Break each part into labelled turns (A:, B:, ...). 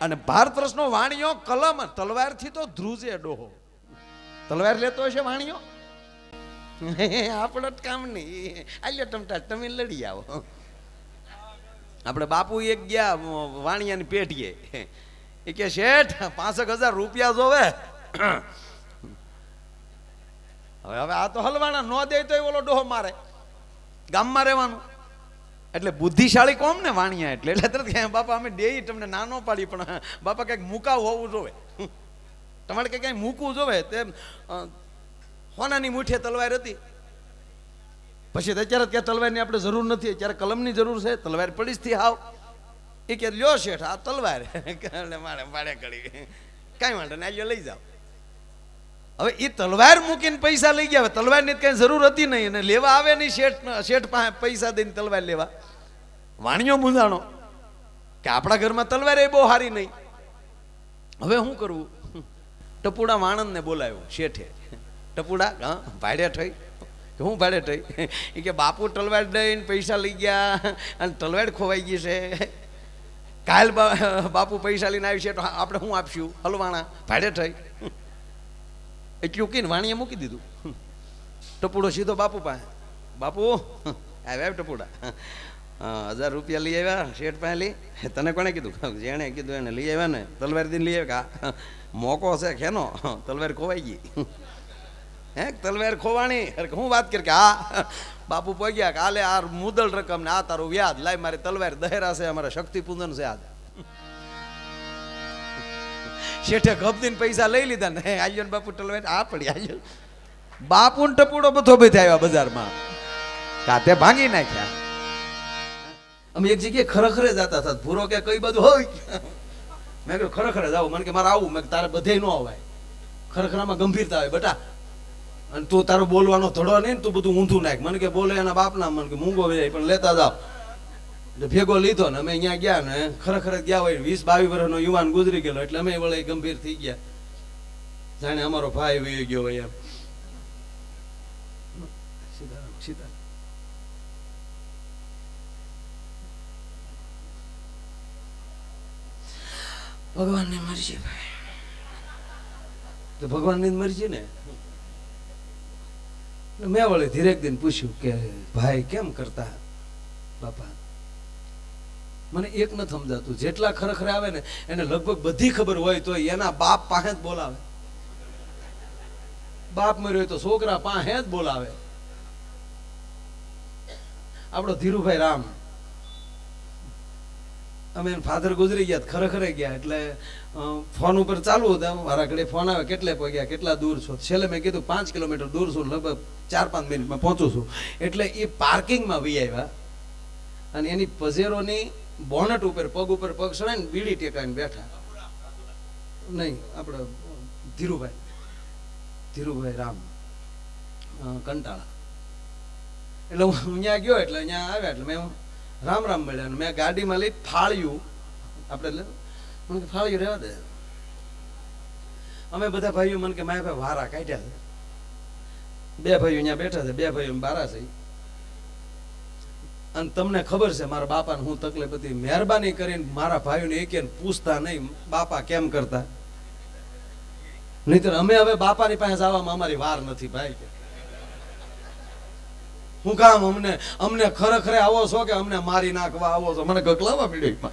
A: અને ભારત વર્ષનો વાણિયો કલમ તલવારથી તો ધ્રુજે ડોહો. તલવાર લેતો હશે વાણિયો આપણો જ કામ નહીં. આલ્યો ટમટા તમે લડી આવો. આપણે બાપુ એક ગયા વાણિયાની પેટીએ એ કે, શેઠ, પાંસઠ હજાર રૂપિયા જોવે. હવે હવે આ તો હલવાના, ન દે તો ઓલો ડોહો મારે. ગામમાં રહેવાનું. એટલે બુદ્ધિશાળી કોમ ને વાણિયા એટલે. એટલે તરત કહે, બાપા અમે ડે તમને નાનો પાડી પણ બાપા કંઈક મુકાવ હોવું જોવે. તમારે કંઈક કંઈ મૂકવું જોવે તેમ હોનાની મુઠ્ઠે તલવાર હતી. પછી તો અત્યારે ત્યાં તલવારની આપણે જરૂર નથી અત્યારે કલમની જરૂર છે તલવાર પડી જ થી હાવ. એ કે લ્યો શેઠ આ તલવાર. એટલે મારે પાડે કરી કાંઈ વાંધો ને આજે લઈ જાઓ. હવે એ તલવાર મૂકીને પૈસા લઈ ગયા તલવારની કઈ જરૂર હતી નહીં. અને લેવા આવે નહીં શેઠ શેઠ પાસે પૈસા દઈને તલવાર લેવા. વાણિયો મૂંઝાણો કે આપણા ઘરમાં તલવાર એ બહુ સારી નહીં. હવે શું કરવું ટપુડા વાણંદને બોલાવ્યો શેઠે. ટપુડા, હા, ભાડે થઈ. કે હું ભાડે થઈ? એ કે બાપુ તલવાર દઈને પૈસા લઈ ગયા અને તલવાર ખોવાઈ ગઈ છે. કાલ બાપુ પૈસા લઈને આવી છે તો આપણે શું આપશું? હલવાણા, ભાડે થઈ. એટલું કહીને વાણીએ મૂકી દીધું. ટપુડો સીધો બાપુ પાસે. બાપુ, આવ્યા ટપુડા. હજાર રૂપિયા લઈ આવ્યા, શેઠ પાસે લઈ. તને કોણે કીધું? જેણે કીધું એને લઈ આવ્યા ને તલવાર દીને લઈ આવ્યા. કા મોકો છે ખેનો. તલવાર ખોવાઈ ગઈ. હે, તલવાર ખોવાણી અરે, હું વાત કર કે આ બાપુ પહોંચ્યા કાલે આ મુદલ રકમ ને આ તારું વ્યાજ. લાય, મારી તલવાર દહેરા છે, અમારા શક્તિ પૂજન છે આજ. શેઠે ગપદીને પૈસા લઈ લીધા ને. આલ્યો ને બાપુ ટલવે આ પડી, આલ્યો. બાપુ ને ટપુડો બધો બે આવ્યા બજારમાં. કાતે ભાંગી નાખ્યા. અમે એક જગ્યાએ ખરેખરે જતા હતા. ભૂરો કે કઈ બધું હોય મેં કીધું, ખરેખરે જાવ મને કે, મારે આવું. મેં તારે બધે ન અવાય. ખરેખરામાં ગંભીરતા હોય, બટા, અને તું તારો બોલવાનો ધડો નહીં તું બધું ઊંધું નાખ. મને કે, બોલે એના બાપના. મને કે, મૂંગો વેચાય, પણ લેતા જાવ ભેગો લીધો ને અમે અહીંયા ગયા ને ખરેખર ગયા હોય વીસ બાવીસ વર્ષનો યુવાન ગુજરી ગયેલો એટલે અમે વળે ગંભીર થઈ ગયા. જાણે અમારો ભાઈ વહી ગયો હોય એમ. ભગવાનની મરજી ભાઈ. તો ભગવાનની મરજી ને? મેં વળી ધીરેક દિન પૂછ્યું કે ભાઈ કેમ કરતા બાપા? મને એક ન સમજાતું. જેટલા ખરેખર આવે ને, એને લગભગ બધી ખબર હોય તો એના બાપ પાસે જ બોલાવે. બાપ મર્યો તો છોકરા પાસે જ બોલાવે. આપણો ધીરુભાઈ રામ. અમે ફાધર ગુજરી ગયા, ખરેખર ગયા, એટલે ફોન ઉપર ચાલુ હતા. મારા ઘરે ફોન આવે, કેટલે પહોંચ્યા કેટલા દૂર છો? છેલ્લે મેં કીધું, પાંચ કિલોમીટર દૂર છું, લગભગ ચાર પાંચ મિનિટમાં પહોંચું છું. એટલે એ પાર્કિંગમાં વી આવ્યા. અને એની પઝેરોની બોનટ ઉપર, પગ ઉપર પગ સડાઈને બીડી ટેકાઈને બેઠા. નહીં, આપણે ધીરુભાઈ ધીરુભાઈ રામ કંટાળા. એટલે હું અહીંયા ગયો, એટલે અહીંયા આવ્યા, એટલે મેં રામ રામ મળ્યા મેં ગાડીમાં લઈ ફાળ્યું. આપણે મને ફાળ્યું રહેવા દે. અમે બધા ભાઈઓ મને કે, મારા ભાઈ વારા કાઢ્યા છે. બે ભાઈઓ અહીંયા બેઠા છે, બે ભાઈઓ બારા છે. અને તમને ખબર છે, મારા બાપાને હું તકલીફ હતી મહેરબાની કરીને મારા ભાઈઓને એક પૂછતા નહીં, બાપા કેમ કરતા? નહીતર અમે હવે બાપાની પાસે જવામાં અમારી વાર નથી ભાઈ. હું કામ અમને અમને ખરેખરે આવો છો કે અમને મારી નાખવા આવો છો? મને ગગલાવા મળ્યો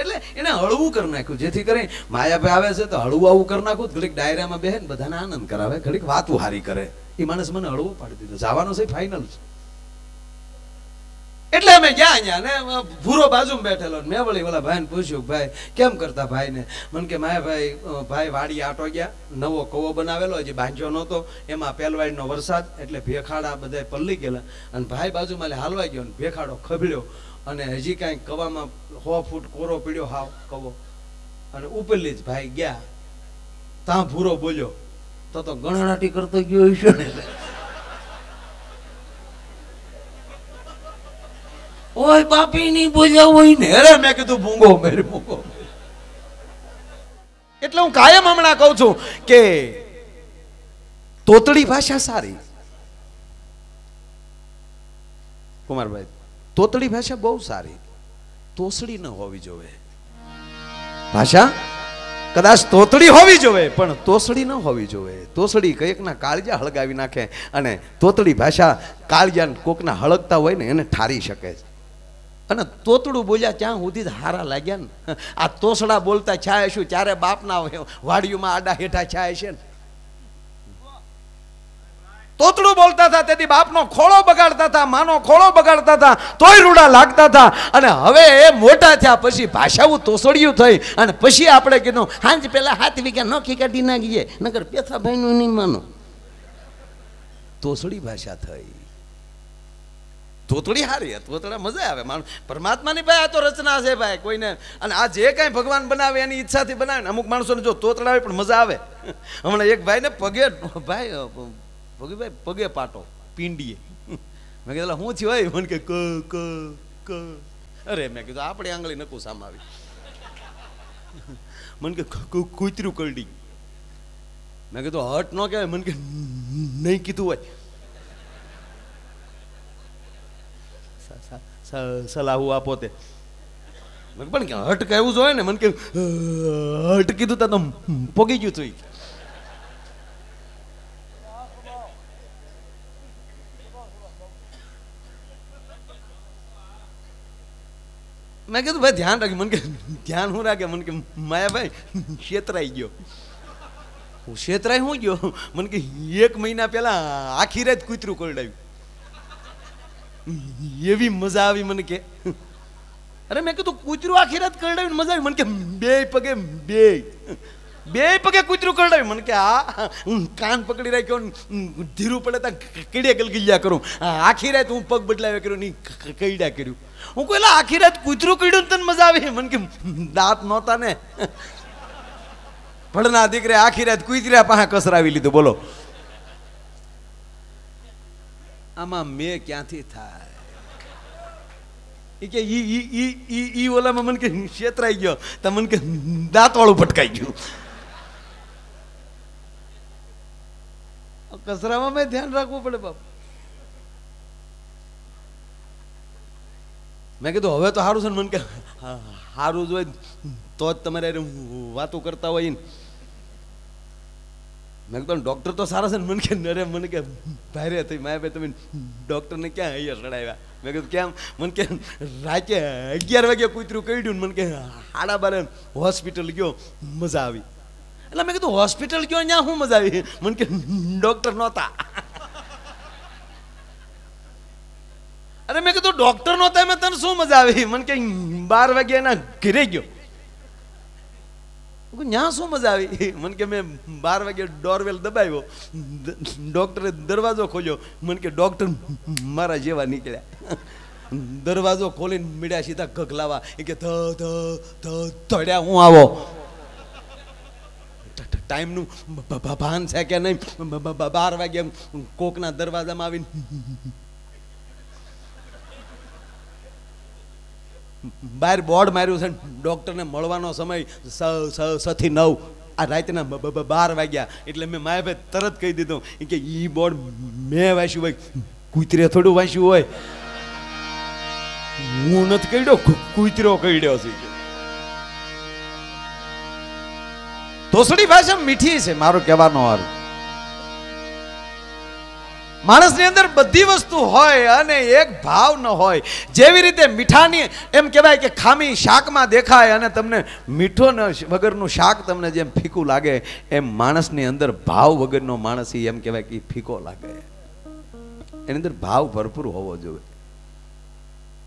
A: એટલે એને હળવું કરી નાખ્યું, જેથી કરી માયાભાઈ આવે છે તો હળવું આવું કરી નાખું ઘડીક ડાયરામાં બેહે ને બધાને આનંદ કરાવે, ઘડીક વાતું હારી કરે. એ માણસ મને હળવું પાડી દીધું. જવાનું છે ફાઇનલ છે. એટલે અમે ગયા અહીંયા ને ભૂરો બાજુ બેઠેલો મેં વળી ઓલા ભાઈને પૂછ્યું ભાઈ, કેમ કરતા ભાઈને? મને કે માય ભાઈ ભાઈ વાડી આટો ગયા, નવો કવો બનાવેલો, હજી બાંધ્યો નહોતો, એમાં પહેલવાડીનો વરસાદ એટલે ભેખાડા બધા પલ્લી ગયેલા. અને ભાઈ બાજુમાં હાલવા ગયો ને ભેખાડો ખબડ્યો. અને હજી કાંઈ કવામાં સો ફૂટ કોરો પીડ્યો હાવ કવો. અને ઉપરલી જ ભાઈ ગયા. ત્યાં ભૂરો બોલ્યો, તો તો ગણરાટી કરતો ગયો હશે ને ઓય બાપી ની બોલ્યા હોય ને. અરે મેં કીધું ભૂંગો મેરે ભૂંગો. એટલે હું કાયમ હમણાં કહું છું કે તોતડી ભાષા સારી. કુમારભાઈ, તોતડી ભાષા બહુ સારી. તોસડી ન હોવી જોવે. ભાષા? કદાચ તોતડી હોવી જોવે, પણ તોસડી ન હોવી જોવે. તોસડી કંઈકના કાળજા હળગાવી નાખે અને તોતડી ભાષા કાળજા કોકના હળગતા હોય ને એને ઠારી શકે છે. અને તોતડું બોલ્યા ત્યાં સુધી જ હારા લાગ્યા ને. આ તોસડા બોલતા છાય શું? ચારે બાપના વાડીઓમાં આડા હેઠા છાય છે ને. તોતડું બોલતા હતા, તેથી બાપનો ખોળો બગાડતા હતા, માનો ખોળો બગાડતા હતા, તોય રૂડા લાગતા હતા. અને હવે એ મોટા થયા પછી ભાષાઓ તોસડિયું થઈ. અને પછી આપણે કીધું, હાંજ પેલા હાથ વીઘા નોખી કાઢી નાખીએ. નગર પેથા ભાઈનું નહીં માનો. તોસડી ભાષા થઈ. તોતડી હારી ધોતળા મજા આવે. માણસ પરમાત્માની ભાઈ આ તો રચના છે ભાઈ, કોઈને. અને આ જે કાંઈ ભગવાન બનાવે એની ઈચ્છાથી બનાવે અમુક માણસોને જો તોતળા આવે પણ મજા આવે. હમણાં એક ભાઈને પગે, ભાઈ ભગીભાઈ, પગે પાટો, પિંડીએ. મેં કીધું હું થયું? હોય મને કે, ક ક ક. અરે, મેં કીધું, આપણે આંગળી નકું સામાવી. મને કુ- કૂતરું કરડી. મેં કીધું, હટ ન કહેવાય. મને કે નહીં કીધું હોય સ- સ- સ- સલાહુ આપો તે. મને પણ કે હટ કહેવું જોઈએ ને? મને કે હટ કીધું તો પોગી ગયું તું. મેં કીધું, ભાઈ, ધ્યાન રાખી મને કે, ધ્યાન હું રાખે? મને કે, માયાભાઈ છેતરાઈ ગયો. હું છેતરાઈ હું ગયો? મને કે, એક મહિના પહેલા આખી રાત કૂતરું કરડાવ્યું એવી મજા આવી મને કે. અરે મેં કીધું, કૂતરું આખી રાત કરડાવ્યું મજા આવી. મને કે, બે પગે, બે. બે પગે કૂતરું કરડાવ્યું. મને કે આ કાન પકડી રાખ્યો ધીરું પડે ત્યાં કીડે ગલગલિયા કરું. આખી રાત હું પગ બદલાવ્યા કર્યો નહીં કઈડા કર્યું. હું કોઈ આખી રાત કૂતરું કીડ્યું તને મજા આવી? મને કે, દાંત નહોતા ને. ભણના દીકરે આખી રાત કૂતર્યા પાસે કસરાવી લીધું. બોલો. આમાં મેં ક્યાંથી થાય? કે ઈ ઓલામાં મને કે છેતરાઈ ગયો. તો મને કે દાંતવાળું ભટકાઈ ગયું. કચરામાં મેં ધ્યાન રાખવું પડે બાપ. મેં કીધું, હવે તો સારું છે. ને મને કે સારું જોઈએ તો જ તમારે વાતો કરતા હોય ને. મેં કીધું, ડૉક્ટર તો સારા છે ને? મને કે નરે મને કે ભારે થઈ માયા ભાઈ તમે ડૉક્ટરને ક્યાં અહીંયા ચડાવ્યા મેં કીધું, કેમ? મને કે, રાતે અગિયાર વાગે કૂતરું કહ્યું મને કે, હાડા બારે હોસ્પિટલ ગયો, મજા આવી. એટલે મેં કીધું, હોસ્પિટલ ગયો ત્યાં શું મજા આવી? મને કે, ડૉક્ટર નહોતા. અરે મેં કીધું, ડૉક્ટર નહોતા મેં તને શું મજા આવી? મને કે, બાર વાગે એના ઘરે ગયો. ત્યાં શું મજા આવી? મને કે, મેં બાર વાગે ડોરવેલ દબાવ્યો. ડોક્ટરે દરવાજો ખોલ્યો. મને કે, ડોક્ટર મારા જેવા નીકળ્યા. દરવાજો ખોલીને મીડ્યા સીધા ગગલાવા એ કે, ધ ધ ધડ્યા, હું આવો. ટાઈમનું ભાન છે કે નહીં? બાર વાગે કોકના દરવાજામાં આવીને બહાર બોર્ડ માર્યું છે ડૉક્ટરને મળવાનો સમય સ સથી નવ. આ રાતના બાર વાગ્યા. એટલે મેં માયાભાઈ તરત કહી દીધું કે ઈ બોર્ડ મેં વાંચ્યું હોય, કૂતરે થોડું વાંચ્યું હોય. હું નથી કહ્યો કૂતરો કહીડ્યો છે. તોસડી ભાષા મીઠી છે, મારો કહેવાનો હારું માણસની અંદર બધી વસ્તુ હોય અને એક ભાવ ન હોય. જેવી રીતે મીઠાની, એમ કહેવાય કે ખામી શાકમાં દેખાય અને તમને મીઠો ન વગરનું શાક તમને જેમ ફીકું લાગે, એમ માણસની અંદર ભાવ વગરનો માણસ એમ કહેવાય કે ફીકો લાગે. એની અંદર ભાવ ભરપૂર હોવો જોઈએ.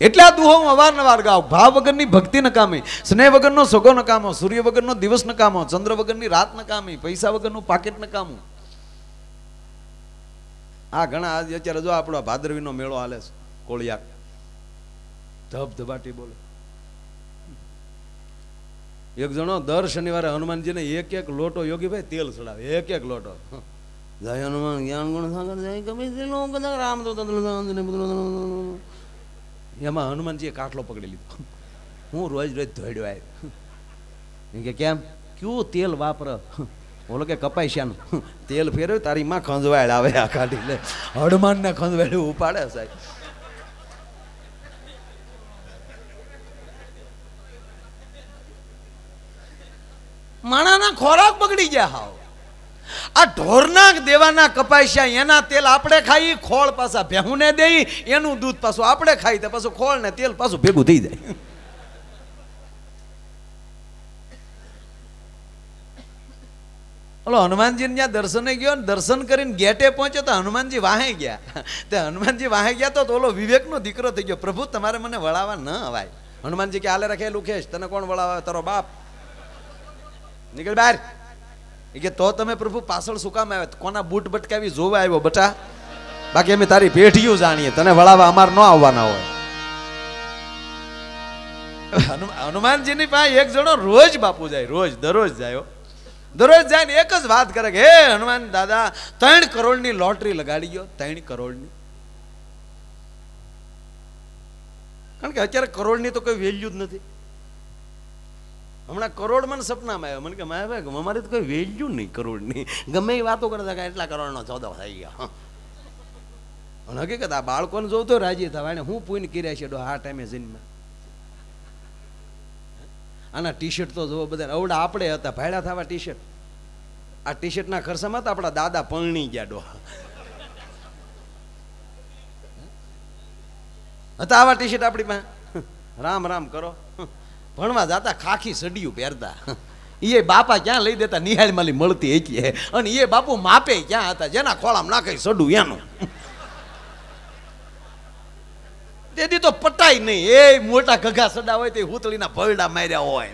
A: એટલે આ દુહો હું અવારનવાર ગાઉં ભાવ વગરની ભક્તિ નકામી સ્નેહ વગરનો સોગો નકામો સૂર્ય વગરનો દિવસ નકામો ચંદ્ર વગરની રાત નકામી પૈસા વગરનું પાકેટ નકામું આ ઘણા આજે અત્યારે જો આપણો ભાદરવીનો મેળો હાલે છે કોળિયાક ધબધબાટી બોલે. એક જણો દર શનિવારે હનુમાનજીને એક એક લોટો યોગીભાઈ તેલ ચડાવે, એક એક લોટો. જય હનુમાન, જ્ઞાન ગુણ સાગર, જય કવિ દિલો કદા રામ એમાં હનુમાનજીએ કાટલો પકડી લીધો. હું રોજ રોજ ધોડ્યો આવ્યો. કે કેમ? કયું તેલ વાપર? બોલો કે કપાઈશ્યાનું તેલ ફેરવ્યું, તારી માં ખંજવાળ આવે આ કાઢી લે. હડમાનને ખંજવાળ ઉપાડે સાહેબ. માણાના ખોરાક બગડી ગયા હાવ. આ ઢોરના દેવાના કપાઈશ્યા એના તેલ આપણે ખાઈ, ખોળ પાછા ભેહુને દઈ, એનું દૂધ પાછું આપણે ખાઈ, તો પાછું ખોળ ને તેલ પાછું ભેગું થઈ જાય. ઓલો હનુમાનજીને ત્યાં દર્શને ગયો ને, દર્શન કરીને ગેટે પહોંચ્યો તો હનુમાનજી વાહે ગયા. તે હનુમાનજી વાહે ગયા તો ઓલો વિવેકનો દીકરો થઈ ગયો, પ્રભુ, તમારે મને વળાવવા ન અવાય. હનુમાનજી કે, આલે રખેલું લુખેશ, તને કોણ વળાવે? તારો બાપ. નીકળ બહાર. એ કે, તો તમે પ્રભુ પાછળ શું કામ આવ્યા? કોના બૂટ બટકાવી જોવા આવ્યો બટા? બાકી અમે તારી પેઢીઓ જાણીએ, તને વળાવવા અમાર ન આવવાના હોય. હનુ- હનુમાનજીની પાસે એક જણો રોજ બાપુ જાય, રોજ, દરરોજ જાય. દરરોજ જાય એક જ વાત કરે કે, હે હનુમાન દાદા, ત્રણ કરોડની લોટરી લગાડી ગયો ત્રણ કરોડની. કારણ કે અત્યારે કરોડની તો કોઈ વેલ્યુ જ નથી. હમણાં કરોડ મને સપનામાં આવ્યો. મને કે મારે ભાઈ અમારે તો કોઈ વેલ્યુ નહીં કરોડની. ગમે એ વાતો કરતા કે એટલા કરોડનો ચોદો થઈ ગયો. પણ હકીકત આ બાળકોને જોતો રાજી થવા એને હું પૂન કર્યા છે આ ટાઈમે જન્મ આના ટી શર્ટ તો જોવો બધા અવડા આપણે હતા ભાડા થવા ટી શર્ટ આ ટી શર્ટના ખર્ચામાં તો આપણા દાદા પરણી ગયા ડોહા. હતા આવા ટી શર્ટ આપણી પાસે? રામ રામ કરો. ભણવા જતા ખાખી સડિયું પહેરતા. એ બાપા ક્યાં લઈ દેતા? નિહાળ માલી મળતી હતી અને એ બાપુ માપે ક્યાં હતા? જેના ખોળામાં નાખે સડું એનું. તેથી તો પટાય નહીં. એ મોટા ઘઘા સડા હોય તે હુતળીના ભરડા માર્યા હોય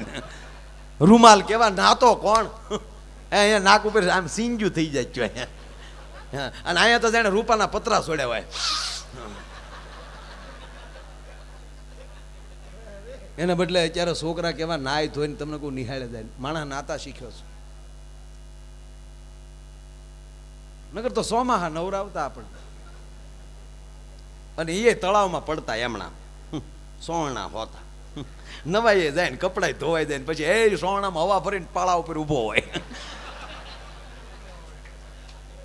A: રૂમાલ કેવા, નાતો કોણ? અહીંયા નાક ઉપર આમ સિંજુ થઈ જાય છે અહીંયા. અને અહીંયા તો જાણે રૂપાના પતરા છોડ્યા હોય. એને બદલે અત્યારે છોકરા કેવા નાય ધોઈને તમને કોઈ નિહાળે જાય. માણસ નાતા શીખ્યો છે. નગર તો સોમાહા નવરાવતા આપણને. અને એ તળાવમાં પડતા એમણા. સોણા હોતા. નવાઈએ જાય ને કપડાય ધોવાઈ જાય ને પછી એ સોણામાં હવા ભરીને પાળા ઉપર ઊભો હોય.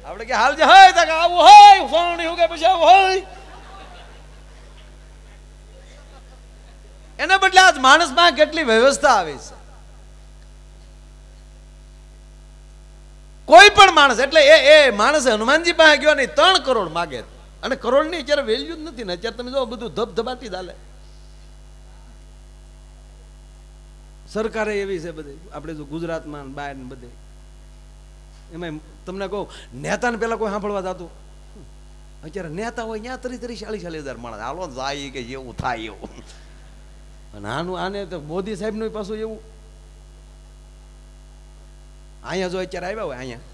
A: આપણે કે હાલ જે હોય, તો આવું હોય સોણી ઉગે પછી આવું હોય. એના બદલે આજ માણસમાં કેટલી વ્યવસ્થા આવી છે. કોઈ પણ માણસ, એટલે એ એ માણસ હનુમાનજી પાસે ગયો નહીં ત્રણ કરોડ માગે. અને કરોડની અત્યારે વેલ્યુ જ નથી ને, અત્યારે તમે જો બધું ધબધબાતી જ હાલે. સરકારે એવી છે બધી. આપણે જો ગુજરાતમાં બાય ને બધે. એમાં તમને કહું, નેતાને પેલા કોઈ સાંભળવા જતું? અત્યારે નેતા હોય ત્યાં ત્રીસ ત્રીસ ચાલીસ ચાલીસ હજાર માણસ. હાલો જાય કે જેવું થાય એવું. અને આનું, આને તો મોદી સાહેબનું પાછું એવું. અહીંયા જો અત્યારે આવ્યા હોય, અહીંયા.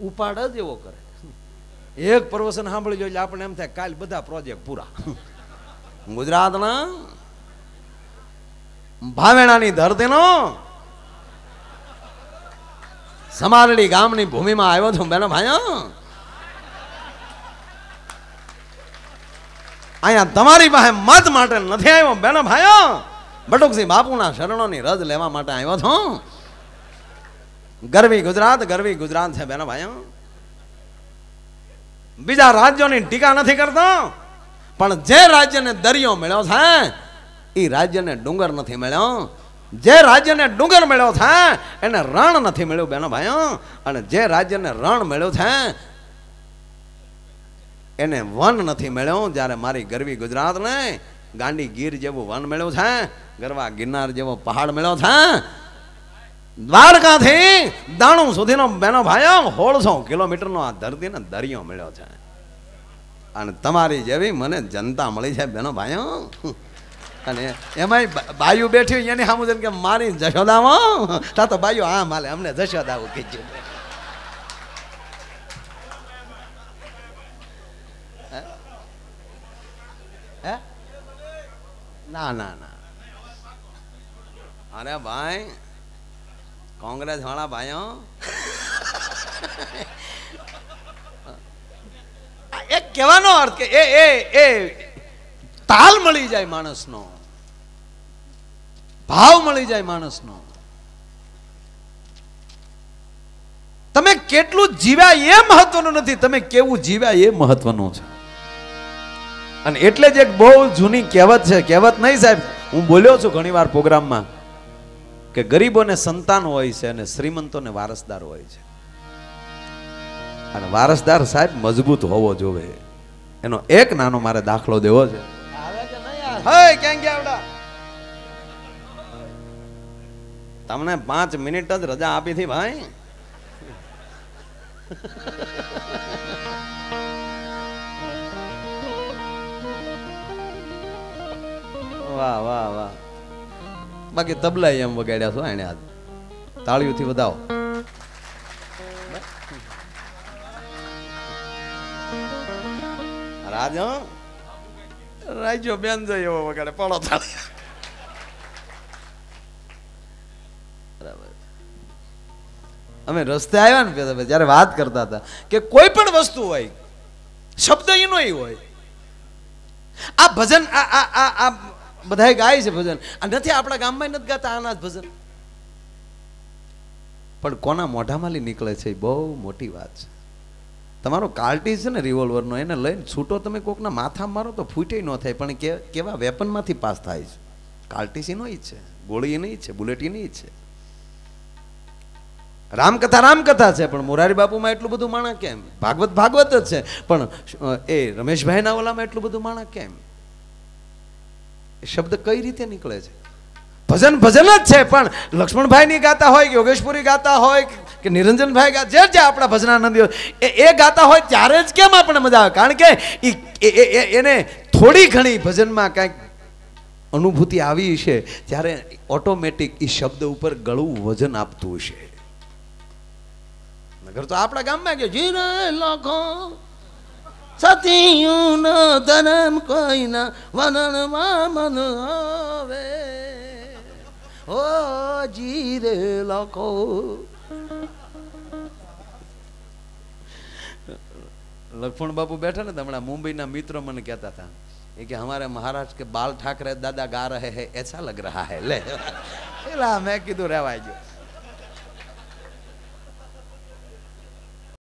A: ઉપાડ જ એવો કરે. એક પ્રવચન સાંભળી જોઈએ આપણે એમ થાય કાલ બધા પ્રોજેક્ટ પૂરા. ગુજરાતના ભાવેણાની ધરતીનો? સમારડી ગામની ભૂમિમાં આવ્યો છું, બેનો ભાઈઓ. અહીંયા તમારી પાસે મત માટે નથી આવ્યો, બેનો ભાઈઓ. બટુકસિંહ બાપુના શરણોની રજ લેવા માટે આવ્યો છું. ગરવી ગુજરાત ગરવી ગુજરાત છે, બેનો ભાઈઓ. બીજા રાજ્યોની ટીકા નથી કરતો. પણ જે રાજ્યને દરિયો મળ્યો છે એ રાજ્યને ડુંગર નથી મળ્યો. જે રાજ્યને ડુંગર મળ્યો છે, એને રણ નથી મળ્યું બેનો ભાઈઓ. અને જે રાજ્યને રણ મળ્યું છે, એને વન નથી મળ્યો. જ્યારે મારી ગરવી ગુજરાતને ગાંડી ગીર જેવું વન મળ્યું છે, ગરવા ગિરનાર જેવો પહાડ મળ્યો છે. દ્વારકાથી દાણું સુધીનો બેનો ભાઈઓ સોળસો કિલોમીટરનો આ ધરતીને દરિયો મળ્યો છે. અને તમારી જેવી મને જનતા મળી છે બેનો ભાઈઓ. અને એમાંય બાયુ બેઠી એની સામું છે ને કે મારી જશોદામાં તા તો બાયુ, હા, માલે, અમને જશોદાવું કીધું. ના ના ના. અરે ભાઈ, કોંગ્રેસ વાળા ભાઈઓ. એક કહેવાનો અર્થ કે એ એ એ તાલ મળી જાય માણસનો. ભાવ મળી જાય માણસનો. તમે કેટલું જીવ્યા એ મહત્વનું નથી, તમે કેવું જીવ્યા એ મહત્વનું છે. અને એટલે જ એક બહુ જૂની કહેવત છે, કહેવત નહીં સાહેબ, હું બોલ્યો છું ઘણી વાર પ્રોગ્રામમાં કે ગરીબોને સંતાન હોય છે અને શ્રીમંતોને વારસદાર હોય છે. અને વારસદાર સાહેબ મજબૂત હોવો જોવે. એનો એક નાનો મારે દાખલો દેવો છે? તમને પાંચ મિનિટ જ રજા આપી હતી ભાઈ. વાહ વાહ વાહ. બાકી તબલા એમ વગાડ્યા છો એને આજ. તાળીઓથી વધાવો. રાજ હં? રાજ્યો બેન જો એવો વગાડે પડો તાળી બરાબર અમે રસ્તે આવ્યા ને પેલા જ્યારે વાત કરતા હતા કે કોઈ પણ વસ્તુ હોય, શબ્દ એનો હોય. આ ભજન, આ આ આ આ બધાએ ગાય છે ભજન. આ નથી આપણા ગામમાં નથી ગાતા આના જ ભજન. પણ કોના મોઢામાંથી નીકળે છે બહુ મોટી વાત છે. તમારો કાર્ટી છે ને રિવોલ્વરનો એને લઈને છૂટો તમે કોકના માથા મારો તો ફૂટે ન થાય, પણ કે કેવા વેપનમાંથી પાસ થાય છે? કાર્ટીસ એનો જ છે, ગોળી એની છે બુલેટ એની છે. રામકથા રામકથા છે, પણ મોરારી બાપુમાં એટલું બધું માણા કેમ? ભાગવત ભાગવત જ છે, પણ એ રમેશભાઈના ઓલામાં એટલું બધું માણા કેમ? એ શબ્દ કઈ રીતે નીકળે છે? ભજન ભજન જ છે, પણ લક્ષ્મણભાઈની ગાતા હોય કે યોગેશપુરી ગાતા હોય કે નિરંજનભાઈ ગા જે જે આપણા ભજનાનંદીઓ, એ એ ગાતા હોય ત્યારે જ કેમ આપણને મજા આવે? કારણ કે એ- એને થોડી ઘણી ભજનમાં કાંઈક અનુભૂતિ આવી છે ત્યારે ઓટોમેટિક એ શબ્દ ઉપર ગળું વજન આપતું હશે. નગર તો આપણા ગામમાં કે જીરે લખો સતિયું ન ધરમ કોઈના વનનમાં મન આવે. ઓ જીરે લાખો લખમણ બાપુ બેઠા ને હમણાં મુંબઈના મિત્રો મને કહેતા હતા. એ કે અમારે મહારાજ કે બાલ ઠાકરે દાદા ગા રહે હે એસા લગ રહા હે, લે. એટલે મેં કીધું રહેવાય ગયું